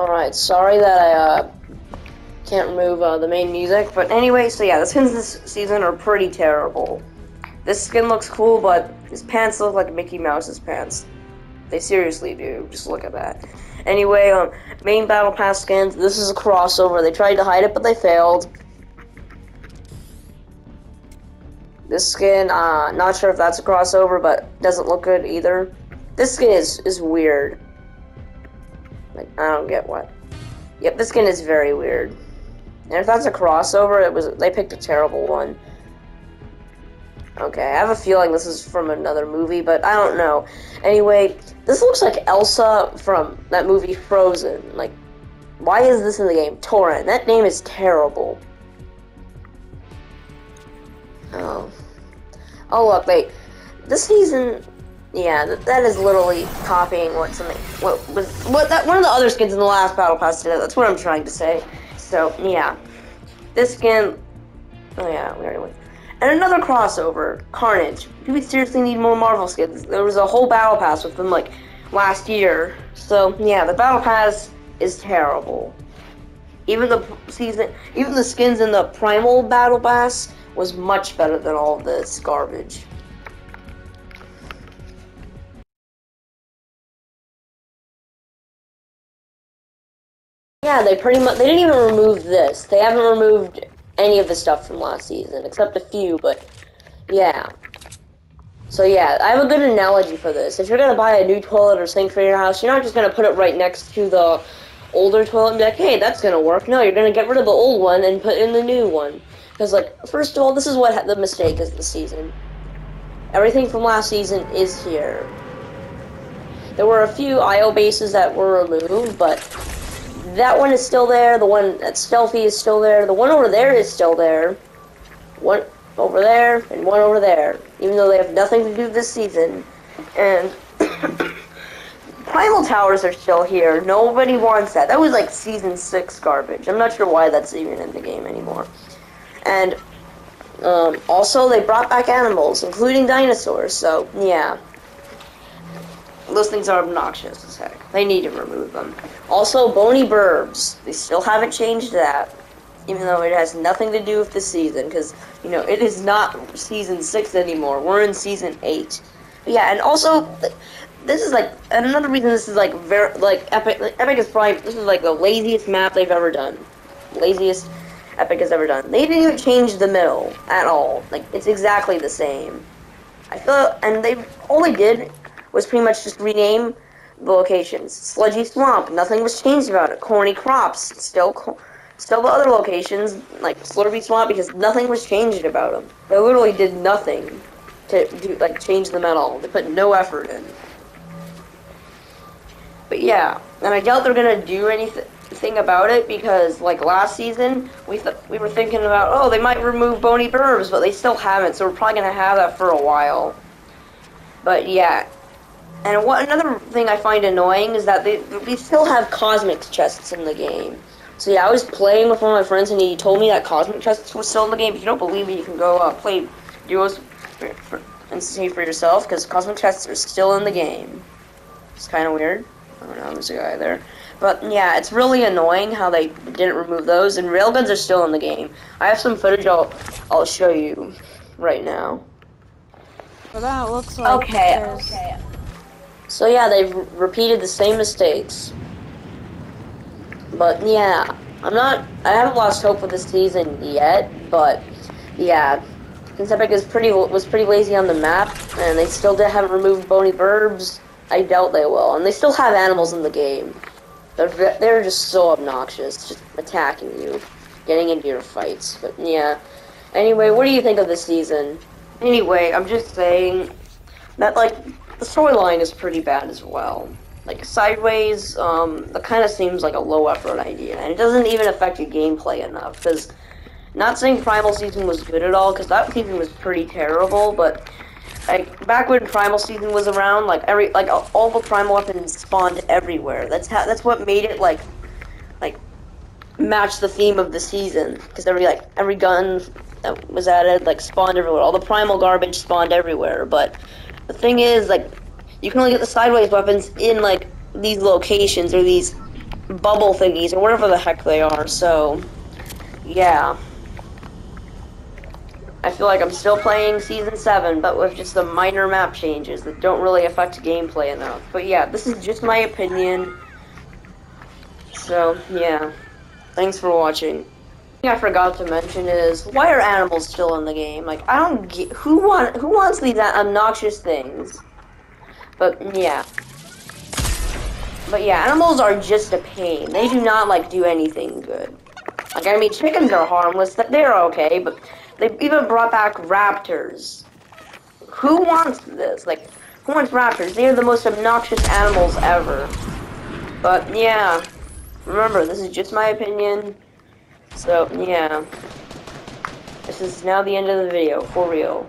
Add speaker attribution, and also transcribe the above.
Speaker 1: Alright, sorry that I uh, can't remove uh, the main music, but anyway, so yeah, the skins this season are pretty terrible. This skin looks cool, but his pants look like Mickey Mouse's pants. They seriously do. Just look at that. Anyway, um, main battle pass skins. This is a crossover. They tried to hide it, but they failed. This skin, uh, not sure if that's a crossover, but doesn't look good either. This skin is is weird. Like I don't get what. Yep, this skin is very weird. And if that's a crossover, it was they picked a terrible one. Okay, I have a feeling this is from another movie, but I don't know. Anyway, this looks like Elsa from that movie Frozen. Like, why is this in the game? Torin. That name is terrible. Oh. Oh, look, wait. This season, yeah, that, that is literally copying what something, what was, what that, one of the other skins in the last Battle Pass did. That's what I'm trying to say. So, yeah. This skin, oh yeah, we already went. And another crossover, Carnage. Do we seriously need more Marvel skins? There was a whole Battle Pass with them, like, last year. So, yeah, the Battle Pass is terrible. Even the season, even the skins in the Primal Battle Pass was much better than all this garbage. Yeah, they pretty much, they didn't even remove this. They haven't removed any of the stuff from last season, except a few, but yeah. So yeah, I have a good analogy for this. If you're gonna buy a new toilet or sink for your house, you're not just gonna put it right next to the older toilet and be like, hey, that's gonna work. No, you're gonna get rid of the old one and put in the new one. Because, like, first of all, this is what the mistake is this season. Everything from last season is here. There were a few IO bases that were removed, but that one is still there. The one that's stealthy is still there. The one over there is still there. One over there and one over there. Even though they have nothing to do this season. And Primal Towers are still here. Nobody wants that. That was like season 6 garbage. I'm not sure why that's even in the game anymore. And um, also, they brought back animals, including dinosaurs. So, yeah. Those things are obnoxious as heck. They need to remove them. Also, Boney Burbs. They still haven't changed that. Even though it has nothing to do with the season. Because, you know, it is not season 6 anymore. We're in season 8. But yeah, and also, this is like, another reason this is like, very, like, Epic, like, Epic is probably, this is like the laziest map they've ever done. Laziest Epic has ever done. They didn't even change the middle at all. Like, it's exactly the same. I feel, and they, all they did was pretty much just rename the locations. Sludgy Swamp, nothing was changed about it. Corny Crops, still, still the other locations, like Slurpy Swamp, because nothing was changed about them. They literally did nothing to do, like, change them at all. They put no effort in. But yeah, and I doubt they're gonna do anything about it because, like last season, we we were thinking about, oh, they might remove Boney Burbs, but they still haven't, so we're probably gonna have that for a while. But yeah, and what another thing I find annoying is that they we still have cosmic chests in the game. So yeah, I was playing with one of my friends and he told me that cosmic chests were still in the game. If you don't believe me, you can go uh, play duos for, for, and see for yourself because cosmic chests are still in the game. It's kind of weird. I don't know, there's a guy there. But yeah, it's really annoying how they didn't remove those, and railguns are still in the game. I have some footage I'll, I'll show you right now.
Speaker 2: Well, that looks like
Speaker 1: Okay, okay. So yeah, they've repeated the same mistakes. But yeah, I'm not. I haven't lost hope for this season yet. But yeah, since Epic is pretty was pretty lazy on the map, and they still did, haven't removed Boney Burbs. I doubt they will, and they still have animals in the game. They're they're just so obnoxious, just attacking you, getting into your fights. But yeah. Anyway, what do you think of this season? Anyway, I'm just saying that like the storyline is pretty bad as well. Like sideways, um, that kind of seems like a low effort idea, and it doesn't even affect your gameplay enough. Because not saying Primal season was good at all, because that season was pretty terrible. But like back when Primal season was around, like every like all the Primal weapons spawned everywhere. That's how that's what made it like like match the theme of the season. Because every like every gun that was added like spawned everywhere. All the Primal garbage spawned everywhere. But the thing is, like, you can only get the sideways weapons in like these locations or these bubble thingies or whatever the heck they are. So, yeah. I feel like I'm still playing Season 7, but with just the minor map changes that don't really affect gameplay enough. But yeah, this is just my opinion. So, yeah. Thanks for watching. I forgot to mention is why are animals still in the game? Like I don't get who want who wants these obnoxious things. But yeah. But yeah, animals are just a pain. They do not like do anything good. Like I mean chickens are harmless, they're okay, but they even brought back raptors. Who wants this? Like who wants raptors? They are the most obnoxious animals ever. But yeah. Remember, this is just my opinion. So, yeah. This is now the end of the video, for real.